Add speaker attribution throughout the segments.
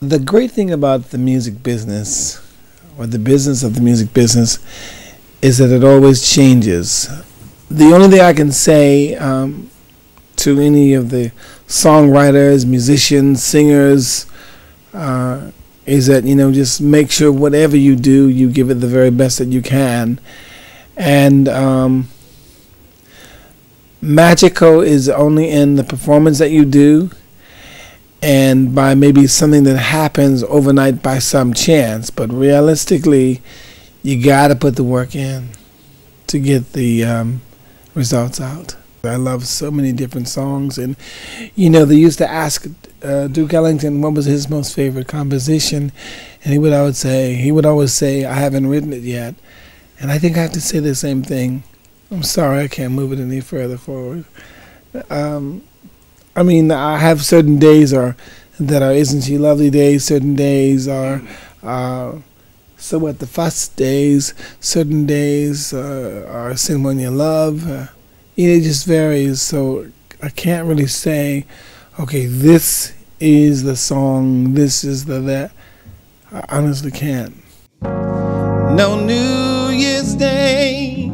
Speaker 1: The great thing about the music business, or the business of the music business, is that it always changes. The only thing I can say um, to any of the songwriters, musicians, singers, uh, is that you know just make sure whatever you do, you give it the very best that you can, and um, magical is only in the performance that you do and by maybe something that happens overnight by some chance. But realistically, you got to put the work in to get the um, results out. I love so many different songs, and you know they used to ask uh, Duke Ellington what was his most favorite composition, and he would always say he would always say I haven't written it yet, and I think I have to say the same thing. I'm sorry I can't move it any further forward. Um, I mean, I have certain days are that are isn't she lovely days. Certain days are uh, so what the fuss days. Certain days uh, are send one your love. Uh, it just varies. So I can't really say, okay, this is the song. This is the that. I honestly can't. No New Year's Day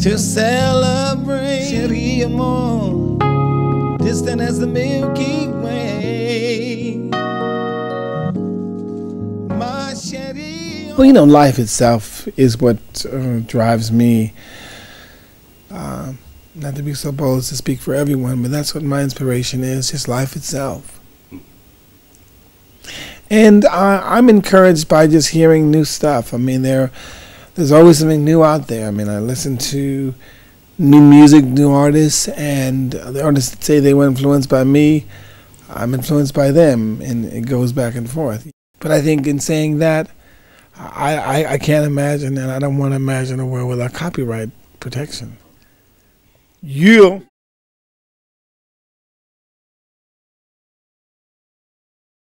Speaker 1: to celebrate. Cherie Amour, distant as the Milky Way. Well, you know, life itself is what uh, drives me. Uh, not to be so bold as to speak for everyone, but that's what my inspiration is just life itself. And I, I'm encouraged by just hearing new stuff. I mean, there, there's always something new out there. I mean, I listen to new music, new artists, and the artists that say they were influenced by me, I'm influenced by them, and it goes back and forth. But I think in saying that, I, I, I can't imagine, and I don't want to imagine a world without copyright protection. You.